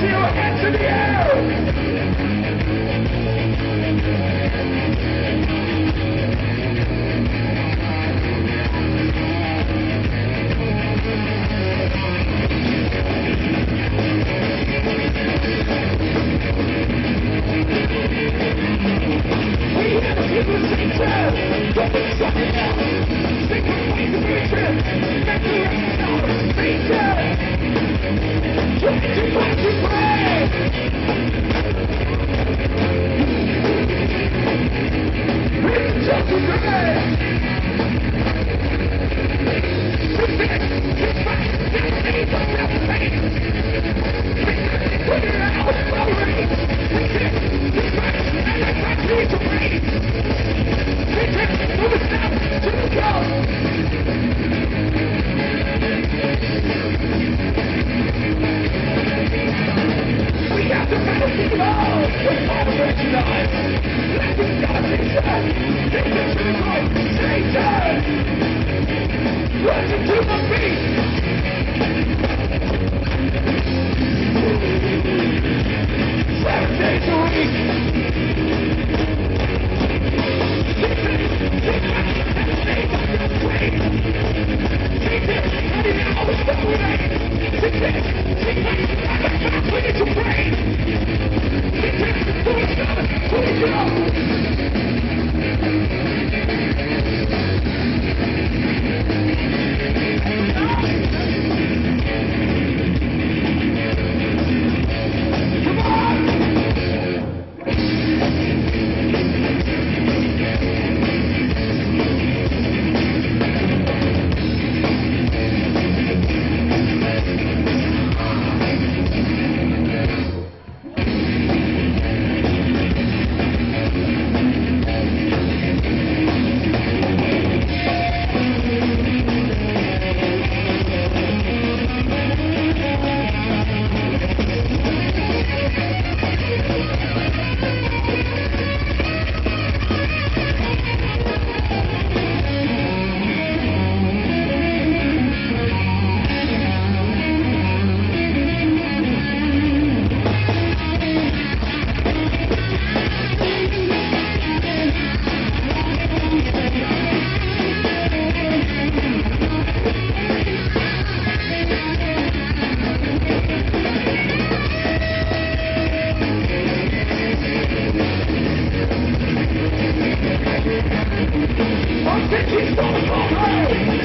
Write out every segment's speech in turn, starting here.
the air. We hear the people sing to shutting out picture,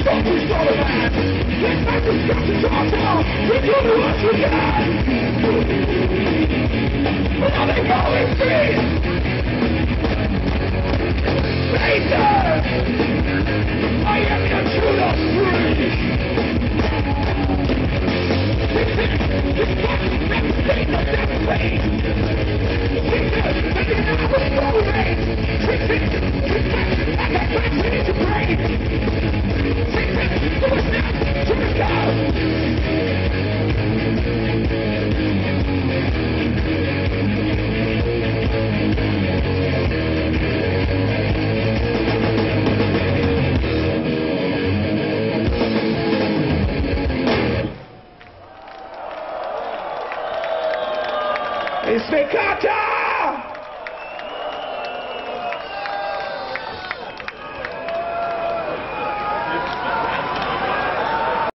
It's the Spicata!